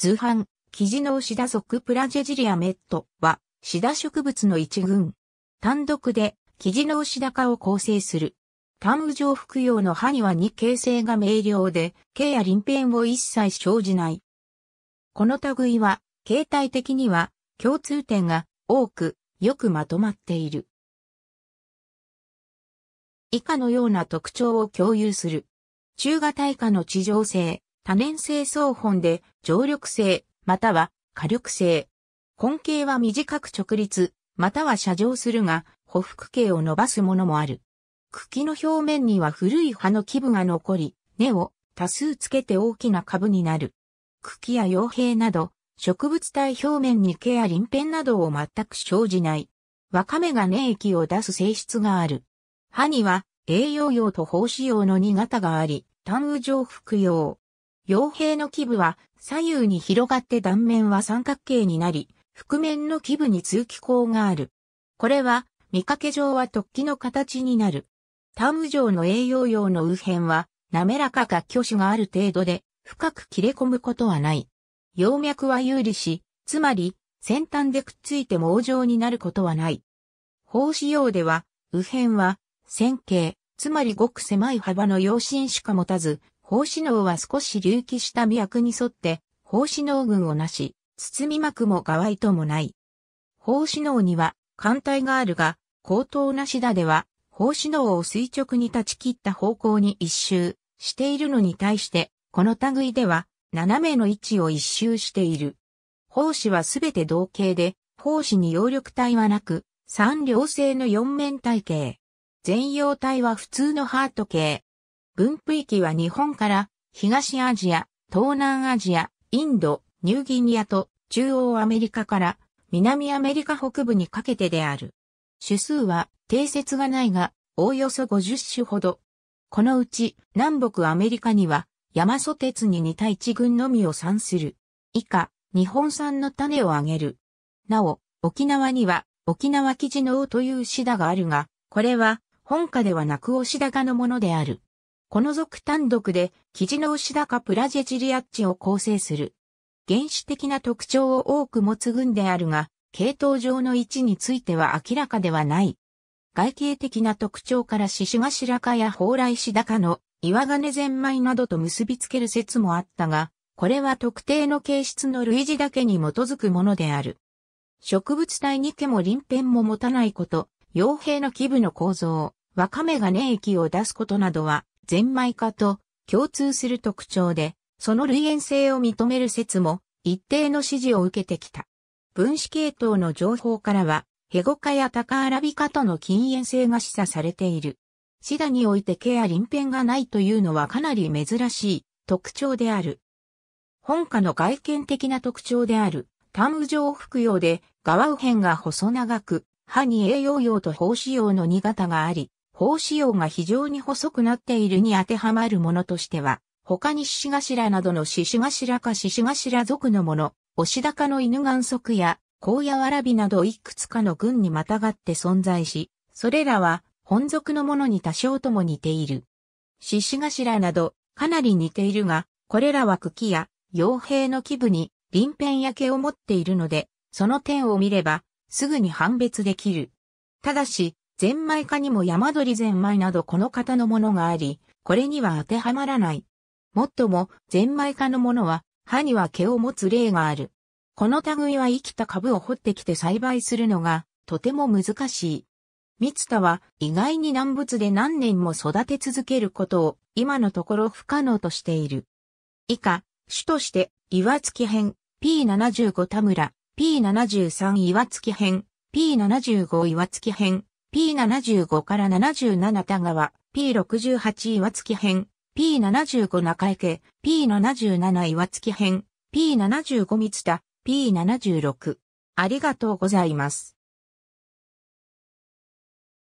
図版、キジノウシダ属プラジェジリアメットは、シダ植物の一群。単独で、キジノウシダ科を構成する。単雨状服用の葉には二形成が明瞭で、毛や鱗片を一切生じない。この類は、形態的には、共通点が多く、よくまとまっている。以下のような特徴を共有する。中型以下の地上性、多年性双本で、常緑性、または火力性。根茎は短く直立、または斜上するが、補腹茎を伸ばすものもある。茎の表面には古い葉の基部が残り、根を多数つけて大きな株になる。茎や傭兵など、植物体表面に毛や鱗片などを全く生じない。ワカメが粘液を出す性質がある。葉には栄養用と胞子用の2型があり、単雨状服用。傭兵の基部は左右に広がって断面は三角形になり、覆面の基部に通気口がある。これは見かけ上は突起の形になる。単雨状の栄養用の右辺は滑らかか挙手がある程度で深く切れ込むことはない。葉脈は有利し、つまり先端でくっついて網状になることはない。胞子用では、右辺は線形、つまりごく狭い幅の葉身しか持たず、胞子脳は少し隆起した脈に沿って、胞子脳群をなし、包み膜も側糸もない。胞子脳には、艦隊があるが、高等なシダでは、胞子脳を垂直に断ち切った方向に一周しているのに対して、この類では、斜めの位置を一周している。胞子はすべて同型で、胞子に葉緑体はなく、三両性の四面体系。全葉体は普通のハート系。分布域は日本から東アジア、東南アジア、インド、ニューギニアと中央アメリカから南アメリカ北部にかけてである。種数は定説がないが、おおよそ50種ほど。このうち南北アメリカには山蘇鉄に似た一群のみを産する。以下、日本産の種をあげる。なお、沖縄には沖縄生地のというシダがあるが、これは本家ではなく押高のものである。この属単独で生地の押高プラジェチリアッチを構成する。原始的な特徴を多く持つ群であるが、系統上の位置については明らかではない。外形的な特徴から獅子頭科や蓬莱シダ科の岩金ゼンマイなどと結びつける説もあったが、これは特定の形質の類似だけに基づくものである。植物体に毛も鱗片も持たないこと、傭兵の基部の構造、ワカメが粘液を出すことなどは、ゼンマイ科と共通する特徴で、その類縁性を認める説も一定の支持を受けてきた。分子系統の情報からは、ヘゴ科やタカアラビ科との禁煙性が示唆されている。シダにおいて毛や鱗片がないというのはかなり珍しい特徴である。本科の外見的な特徴である、単雨状服用で、側右辺が細長く、歯に栄養用と胞子用の2型があり、胞子用が非常に細くなっているに当てはまるものとしては、他に獅子頭などの獅子頭か獅子頭族のもの、押し高の犬眼足や荒野わらびなどいくつかの群にまたがって存在し、それらは本族のものに多少とも似ている。獅子頭などかなり似ているが、これらは茎や傭兵の基部に鱗片や毛を持っているので、その点を見ればすぐに判別できる。ただし、ゼンマイ科にも山鳥ゼンマイなどこの型のものがあり、これには当てはまらない。もっとも、ゼンマイ科のものは、歯には毛を持つ例がある。この類は生きた株を掘ってきて栽培するのがとても難しい。ミツタは意外に南仏で何年も育て続けることを今のところ不可能としている。以下、種として岩付編 P75 田村 P73 岩付編 P75 岩付編 P75 から77田川 P68 岩月編 P75 中池 P77 岩月編 P75 三田 P76。ありがとうございます。